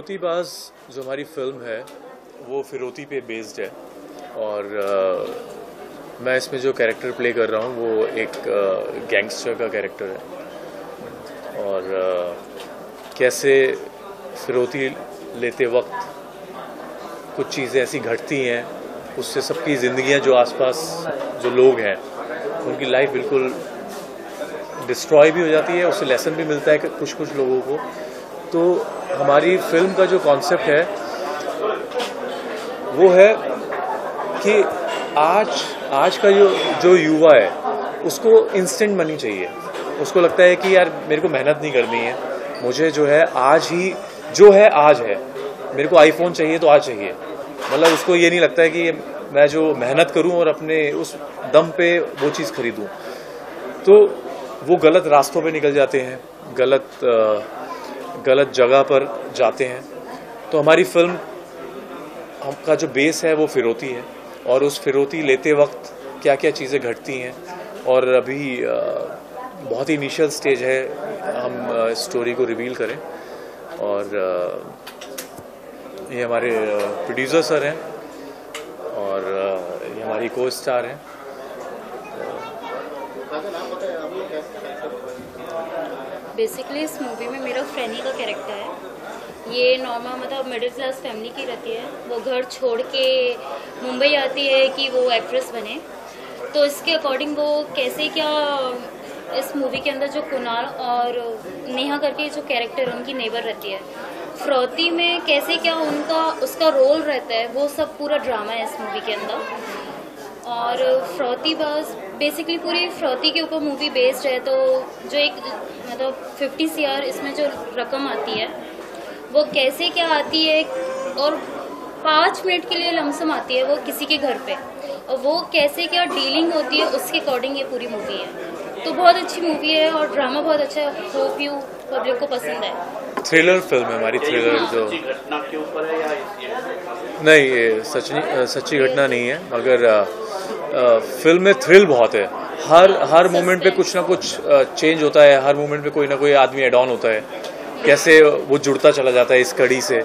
फिरौती बाज जो हमारी फ़िल्म है वो फिरोती पे बेस्ड है। और आ, मैं इसमें जो कैरेक्टर प्ले कर रहा हूँ वो एक गैंगस्टर का कैरेक्टर है। और आ, कैसे फिरोती लेते वक्त कुछ चीज़ें ऐसी घटती हैं उससे सबकी ज़िंदगियाँ जो आसपास जो लोग हैं उनकी लाइफ बिल्कुल डिस्ट्रॉय भी हो जाती है उससे लेसन भी मिलता है कुछ कुछ लोगों को। तो हमारी फ़िल्म का जो कॉन्सेप्ट है, वो है कि आज आज का जो जो युवा है, उसको इंस्टेंट मनी चाहिए। उसको लगता है कि यार, मेरे को मेहनत नहीं करनी है। मुझे जो है आज ही, जो है आज है। मेरे को आईफोन चाहिए तो आज चाहिए। मतलब उसको ये नहीं लगता है कि मैं जो मेहनत करूँ और अपने उस दम पे वो चीज़ खरीदूं। तो वो गलत रास्तों पे निकल जाते हैं। गलत गलत जगह पर जाते हैं तो हमारी फ़िल्म का जो बेस है वो फिरौती है और उस फिरौती लेते वक्त क्या क्या चीज़ें घटती हैं और अभी बहुत ही इनिशियल स्टेज है, हम स्टोरी को रिवील करें और ये हमारे प्रोड्यूसर सर हैं और ये हमारी को स्टार हैं। बेसिकली इस मूवी में मेरा फ्रेनी का कैरेक्टर है। ये नॉर्मल मतलब मिडिल क्लास फैमिली की रहती है। वो घर छोड़ के मुंबई आती है कि वो एक्ट्रेस बने। तो इसके अकॉर्डिंग वो कैसे क्या इस मूवी के अंदर जो कुणाल और नेहा करके जो कैरेक्टर उनकी नेबर रहती है। फ्रौती में कैसे क्या उनका, उसका रोल रहता है, वो सब पूरा ड्रामा है इस मूवी के अंदर। और फ्रौती बस बेसिकली पूरी फ्रौती के ऊपर मूवी बेस्ड है तो जो एक मतलब फिफ्टी सी इसमें जो रकम आती है, वो कैसे क्या आती है, और पाँच मिनट के लिए लमसम आती है वो किसी के घर पे, और वो कैसे क्या डीलिंग होती है, उसके अकॉर्डिंग ये पूरी मूवी है। तो बहुत अच्छी मूवी है, और ड्रामा बहुत अच्छा है होप यू पब्लिक को पसंद है। थ्रिलर फ़िल्म है हमारी थ्रिलर जो। नहीं ये सच्ची सच्ची घटना नहीं है मगर फ़िल्म में थ्रिल बहुत है। हर हर मोमेंट पे कुछ ना कुछ चेंज होता है हर मोमेंट पे कोई ना कोई आदमी एड ऑन होता है। कैसे वो जुड़ता चला जाता है इस कड़ी से।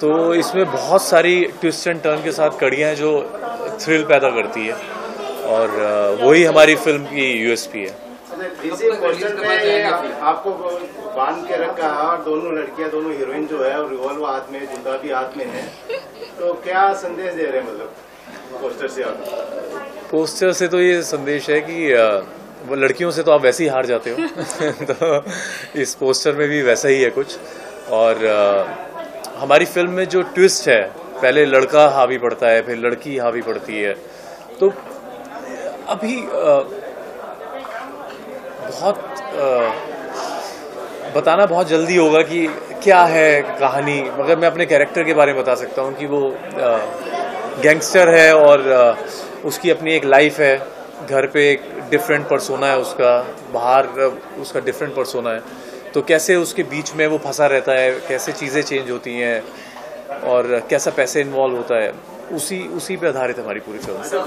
तो इसमें बहुत सारी ट्विस्ट एंड टर्न के साथ कड़ियाँ हैं जो थ्रिल पैदा करती है। और वही हमारी फ़िल्म की यूएसपी है। आपको बाँध के रखा है और दोनों लड़कियाँ दोनों हीरोइन जो है रिवॉल्वर हाथ में ज़िंदा भी हाथ में है। तो क्या संदेश दे रहे हैं मतलब पोस्टर से आप? पोस्टर से तो ये संदेश है कि वो लड़कियों से तो आप वैसे ही हार जाते हो। तो इस पोस्टर में भी वैसा ही है कुछ। और आ, हमारी फ़िल्म में जो ट्विस्ट है पहले लड़का हावी पड़ता है फिर लड़की हावी पड़ती है। तो अभी आ, बहुत आ, बताना बहुत जल्दी होगा कि क्या है कहानी मगर मैं अपने कैरेक्टर के बारे में बता सकता हूँ कि वो गैंगस्टर है और आ, उसकी अपनी एक लाइफ है। घर पे एक डिफरेंट परसोना है उसका बाहर उसका डिफरेंट परसोना है। तो कैसे उसके बीच में वो फंसा रहता है कैसे चीज़ें चेंज होती हैं और कैसा पैसे इन्वॉल्व होता है। उसी उसी पे आधारित हमारी पूरी फ़िल्म अच्छा,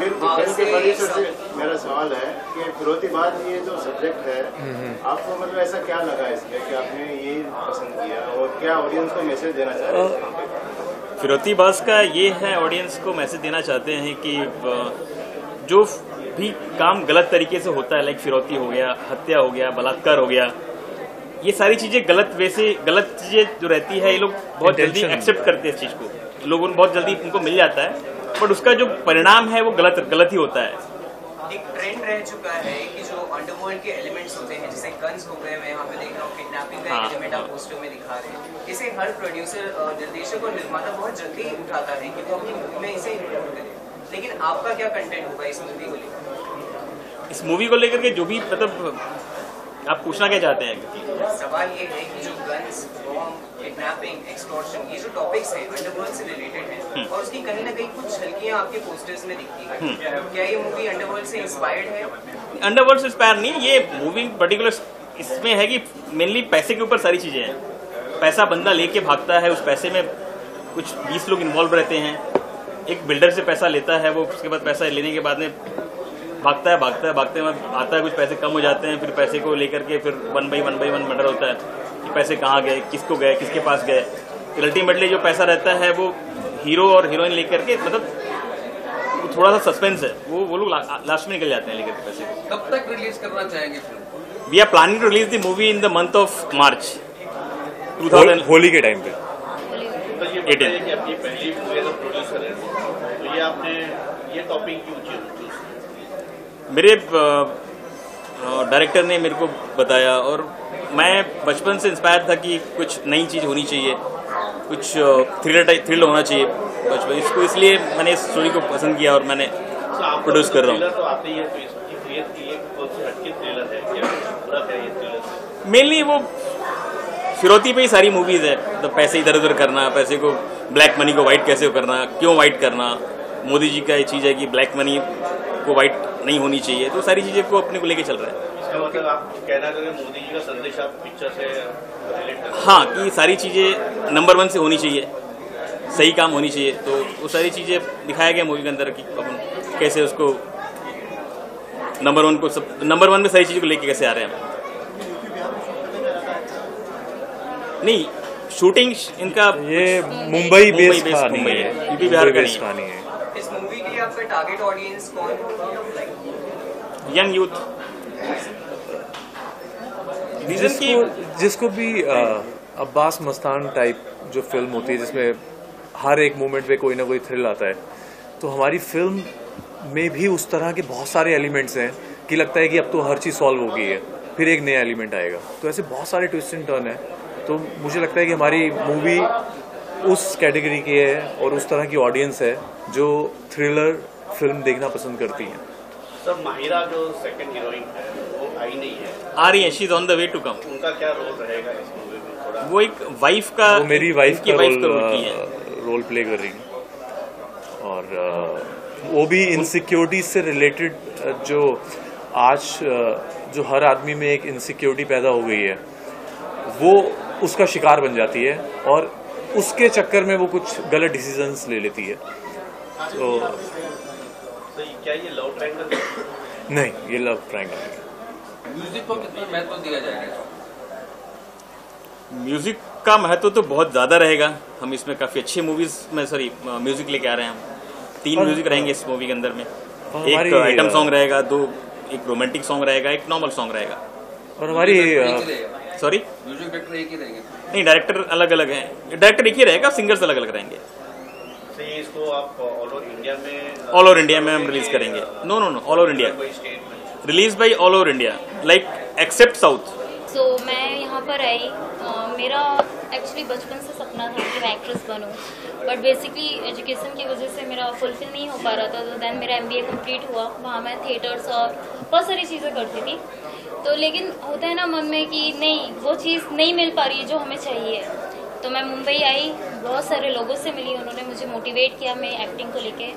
मेरा सवाल है कि फिरोती बाद ये जो सब्जेक्ट है हम्म, हम्म। आपको मतलब ऐसा क्या लगा इसमें कि आपने ये पसंद किया और क्या ऑडियंस को मैसेज देना चाह रहे हैं? फिरौती बास का ये है ऑडियंस को मैसेज देना चाहते हैं कि जो भी काम गलत तरीके से होता है लाइक फिरौती हो गया हत्या हो गया बलात्कार हो गया ये सारी चीज़ें गलत वैसे गलत चीज़ें जो रहती है ये लोग बहुत जल्दी एक्सेप्ट करते हैं इस चीज़ को। लोगों को बहुत जल्दी उनको मिल जाता है बट उसका जो परिणाम है वो गलत गलत ही होता है। एक ट्रेंड रह चुका है कि जो अंडरवर्ल्ड के एलिमेंट्स होते हैं जैसे गन्स हो गए मैं यहाँ पे देख रहा हूँ किडनैपिंग का एलिमेंट हाँ, आप पोस्टर। में दिखा रहे हैं। इसे हर प्रोड्यूसर निर्देशक और निर्माता बहुत जल्दी उठाता है कि वो अपनी मूवी में इसे इंक्लूड करे। लेकिन आपका क्या कंटेंट होगा इस मूवी को लेकर? इस मूवी को लेकर के जो भी मतलब आप पूछना क्या चाहते हैं? सवाल ये है कि जो गन्स बॉम्ब किडनैपिंग एक्सटॉर्शन ये जो टॉपिक्स हैं अंडरवर्ल्ड से रिलेटेड हैं हम्म। और उसकी कहीं ना कहीं कुछ झलकियाँ आपके पोस्टर्स में दिखती हैं। हम्म। क्या ये मूवी अंडरवर्ल्ड से इंस्पायर्ड है? अंडरवर्ल्ड से इंस्पायर नहीं ये मूवी पर्टिकुलर इसमें है कि मेनली पैसे के ऊपर सारी चीज़ें हैं। पैसा बंदा लेके भागता है उस पैसे में कुछ बीस लोग इन्वॉल्व रहते हैं। एक बिल्डर से पैसा लेता है वो उसके बाद पैसा लेने के बाद में भागता है भागता है भागते हैं आता है कुछ पैसे कम हो जाते हैं फिर पैसे को लेकर के फिर one by one by one murder होता है कि पैसे कहाँ गए किसको गए किसके पास गए। अल्टीमेटली जो पैसा रहता है वो हीरो और हीरोइन लेकर के मतलब वो थोड़ा सा सस्पेंस है। वो वो लोग लास्ट में निकल जाते हैं लेकर के पैसे। कब तक रिलीज़ करना चाहेंगे film we are planning to release the movie in the month of March two thousand Holi के टाइम पे। तो ये 18 बताइए कि अपनी पहली प्रोड्यूसर है। तो ये आपने ये टॉपिक क्यों चूज़ मेरे डायरेक्टर ने मेरे को बताया और मैं बचपन से इंस्पायर था कि कुछ नई चीज़ होनी चाहिए। कुछ थ्रिलर टाइप थ्रिल होना चाहिए बचपन। इसको इसलिए मैंने इस स्टोरी को पसंद किया और मैंने प्रोड्यूस कर रहा हूँ। थ्रिलर तो तो मेनली वो फिरौती पे ही सारी मूवीज़ है। तो पैसे इधर उधर करना पैसे को ब्लैक मनी को वाइट कैसे करना क्यों वाइट करना? मोदी जी का ये चीज़ है कि ब्लैक मनी को वाइट नहीं होनी चाहिए। तो सारी चीज़ें को अपने को लेके चल रहा है। इसका मतलब आप कहना रहे हैं मोदी जी का संदेश आप पिक्चर से हाँ? कि सारी चीज़ें नंबर वन से होनी चाहिए। सही काम होनी चाहिए। तो वो सारी चीज़ें दिखाया गया मूवी के अंदर कि अपन कैसे उसको नंबर वन को सब नंबर वन में सारी चीज़ों को लेके कैसे आ रहे हैं नहीं शूटिंग इनका ये मुंबई मुंबई बेस्ड मुंबई है। यूपी बिहार का नहीं है। इस मूवी की आपका टारगेट ऑडियंस कौन होगा? Young youth. रीजन की जिसको जिसको भी अ, अब्बास मस्तान टाइप जो फ़िल्म होती है जिसमें हर एक मोमेंट पे कोई ना कोई थ्रिल आता है तो हमारी फ़िल्म में भी उस तरह के बहुत सारे एलिमेंट्स हैं कि लगता है कि अब तो हर चीज़ सॉल्व हो गई है फिर एक नया एलिमेंट आएगा। तो ऐसे बहुत सारे ट्विस्ट एंड टर्न है। तो मुझे लगता है कि हमारी मूवी उस कैटेगरी की है और उस तरह की ऑडियंस है जो थ्रिलर फ़िल्म देखना पसंद करती है। सर माहिरा जो सेकंड हीरोइन है वो आई नहीं है। आ रही है she is on the way to come उनका क्या रोल रहेगा इस मूवी में? थोड़ा वो एक वाइफ का वो मेरी वाइफ का वाइफ रोल का रोल की है। रोल प्ले कर रही हैं। और वो भी इनसिक्योरिटी से रिलेटेड जो आज जो हर आदमी में एक इनसिक्योरिटी पैदा हो गई है वो उसका शिकार बन जाती है और उसके चक्कर में वो कुछ गलत डिसीजंस ले लेती है। तो तो ये- क्या ये लव ट्रायंगल नहीं ये लव ट्रायंगल म्यूज़िक को कितना महत्व दिया जाएगा? म्यूज़िक का महत्व तो बहुत ज़्यादा रहेगा। हम इसमें काफ़ी अच्छी मूवीज़ में सॉरी म्यूज़िक लेके आ रहे हैं हम। तीन म्यूज़िक रहेंगे इस मूवी के अंदर में। एक आइटम सॉन्ग रहेगा दो एक रोमांटिक सॉन्ग रहेगा एक नॉर्मल सॉन्ग रहेगा। और हमारी सॉरी म्यूज़िक डायरेक्टर एक ही रहेंगे। नहीं डायरेक्टर अलग अलग हैं। डायरेक्टर एक ही रहेगा सिंगर्स अलग अलग रहेंगे। इसको आप ऑल ओवर इंडिया में ऑल ओवर इंडिया में हम रिलीज़ करेंगे। No no no all over India release by all over India like except south so मैं यहाँ पर आई। मेरा एक्चुअली बचपन से सपना था कि मैं एक्ट्रेस बनूँ। बट बेसिकली एजुकेशन की वजह से मेरा फुलफिल नहीं हो पा रहा था तो देन मेरा एम बी कंप्लीट हुआ। वहाँ मैं थिएटर्स और बहुत सारी चीज़ें करती थी। तो लेकिन होता है ना मन में कि नहीं वो चीज़ नहीं मिल पा रही है जो हमें चाहिए। तो मैं मुंबई आई, बहुत सारे लोगों से मिली, उन्होंने मुझे मोटिवेट किया मैं एक्टिंग को लेके।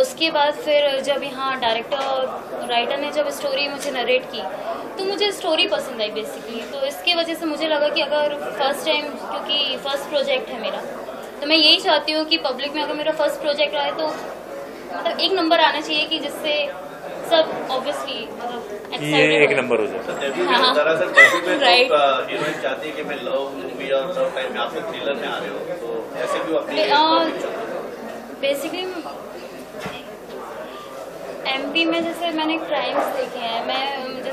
उसके बाद फिर जब यहाँ डायरेक्टर और राइटर ने जब स्टोरी मुझे नरेट की तो मुझे स्टोरी पसंद आई बेसिकली तो इसके वजह से मुझे लगा कि अगर फ़र्स्ट टाइम क्योंकि फ़र्स्ट प्रोजेक्ट है मेरा तो मैं यही चाहती हूँ कि पब्लिक में अगर मेरा फ़र्स्ट प्रोजेक्ट आए तो मतलब एक नंबर आना चाहिए कि जिससे सब ऑब्वियसली मतलब ये एक नंबर हो जाता है। राइट. तो हीरोइन चाहती है कि मैं लव मूवी और लव टाइम में आप तो थ्रिलर में आ रहे हो तो ऐसे भी अपनी बेसिकली एमपी में जैसे मैंने क्राइम्स देखे हैं मैं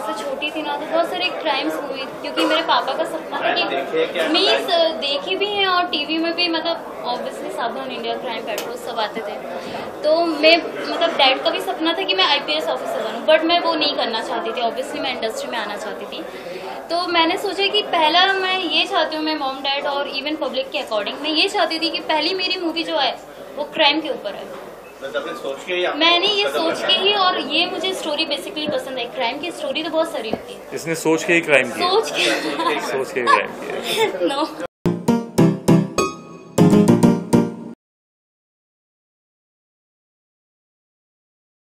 जैसे छोटी थी ना तो बहुत सारे क्राइम्स हुए क्योंकि मेरे पापा का सपना था क्या? कि मीन्स देखे भी हैं और टीवी में भी मतलब ऑब्वियसली सावधान इंडिया क्राइम पेट्रोल सब आते थे। तो मैं मतलब डैड का भी सपना था कि मैं आईपीएस ऑफिसर बनूँ बट मैं वो नहीं करना चाहती थी ऑब्वियसली मैं इंडस्ट्री में आना चाहती थी। तो मैंने सोचा कि पहला मैं ये चाहती हूँ मैं मॉम डैड और इवन पब्लिक के अकॉर्डिंग मैं ये चाहती थी कि पहली मेरी मूवी जो है वो क्राइम के ऊपर है। अपने सोच के आपको मैंने ये सोच के ही और ये मुझे स्टोरी बेसिकली पसंद है। क्राइम की स्टोरी तो बहुत सारी होती है। इसने सोच के ही क्राइम की सोच के सोच के क्राइम किया नो